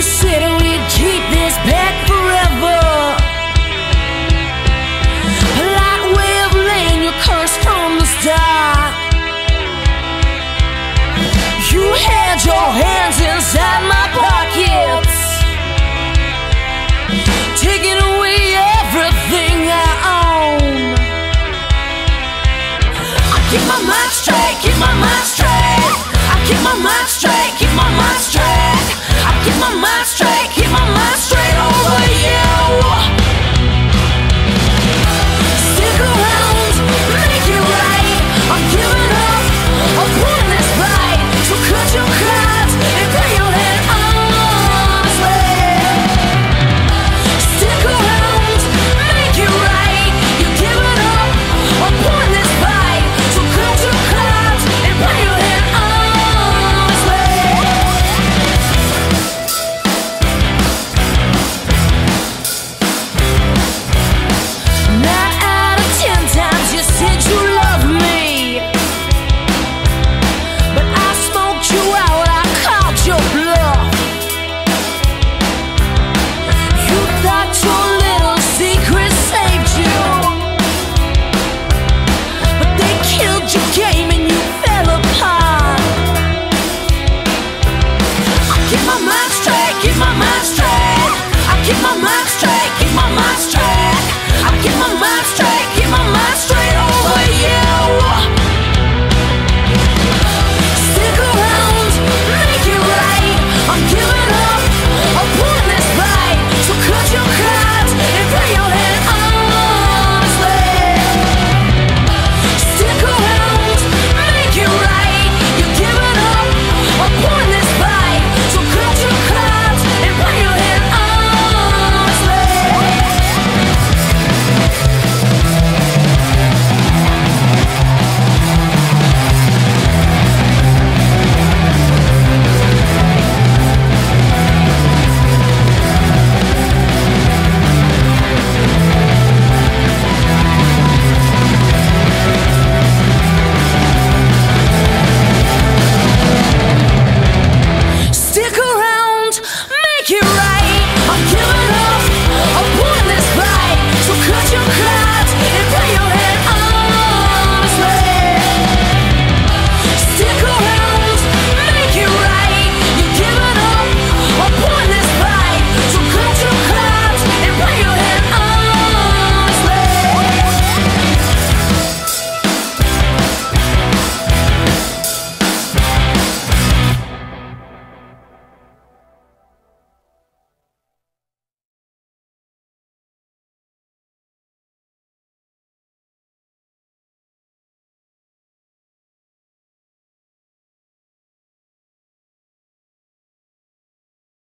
You said we'd keep this forever. Your curse from the start. You had your hands inside my pockets. Taking away everything I own. I keep my mind straight Get my